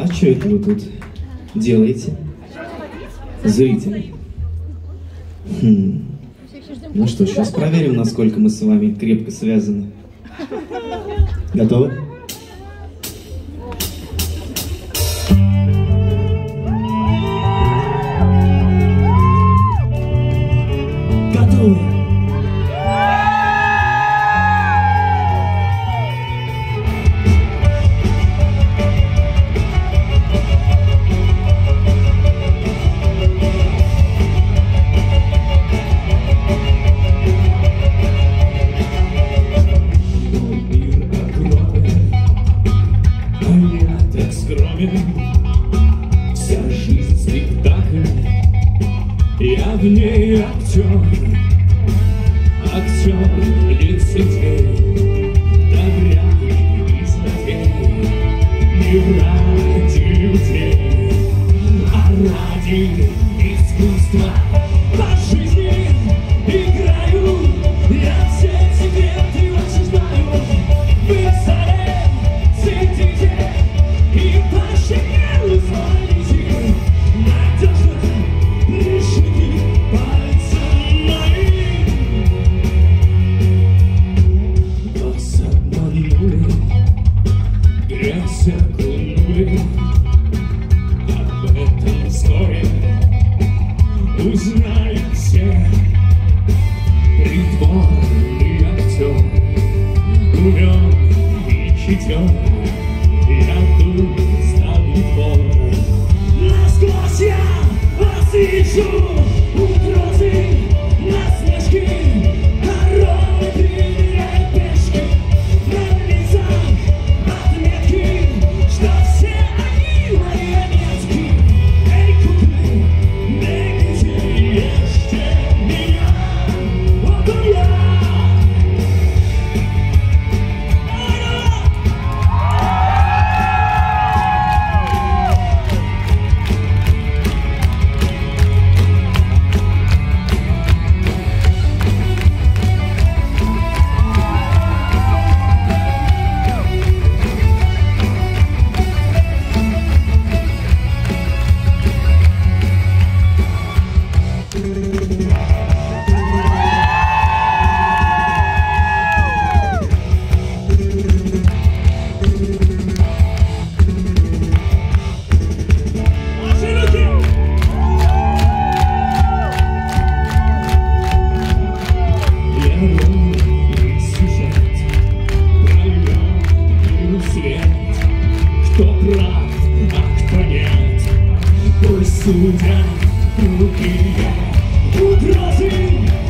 А что это вы тут делаете? Зрители. Хм. Ну что, сейчас проверим, насколько мы с вами крепко связаны. Готовы? Так скромен. Вся жизнь спектакль, я в ней актер, актер лицедей, добра и злодей, не ради людей, а ради искусства. По жизни узнают все. Притворный актер, умен и хитер, я тут ставлю фор. Насквозь я вас вижу, Кто прав, а кто нет, пусть судят другие. O Brasil!